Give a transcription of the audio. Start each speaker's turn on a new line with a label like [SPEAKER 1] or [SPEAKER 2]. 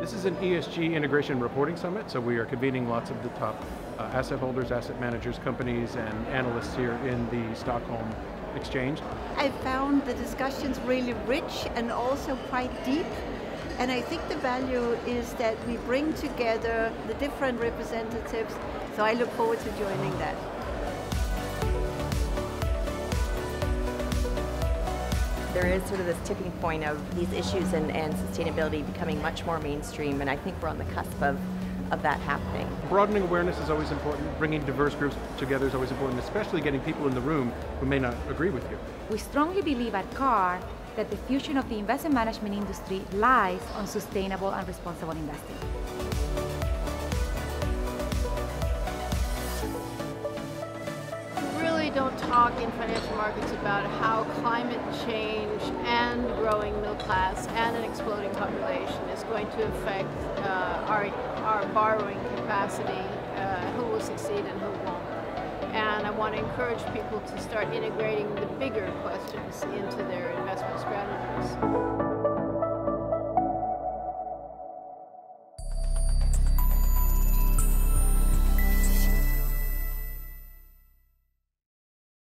[SPEAKER 1] This is an ESG integration reporting summit, so we are convening lots of the top uh, asset holders, asset managers, companies, and analysts here in the Stockholm Exchange.
[SPEAKER 2] I found the discussions really rich and also quite deep. And I think the value is that we bring together the different representatives, so I look forward to joining that.
[SPEAKER 3] There is sort of this tipping point of these issues and, and sustainability becoming much more mainstream, and I think we're on the cusp of, of that happening.
[SPEAKER 1] Broadening awareness is always important, bringing diverse groups together is always important, especially getting people in the room who may not agree with you.
[SPEAKER 4] We strongly believe at CAR that the future of the investment management industry lies on sustainable and responsible investing.
[SPEAKER 5] Don't talk in financial markets about how climate change and growing middle class and an exploding population is going to affect uh, our, our borrowing capacity, uh, who will succeed and who won't. And I want to encourage people to start integrating the bigger questions into their investment strategies.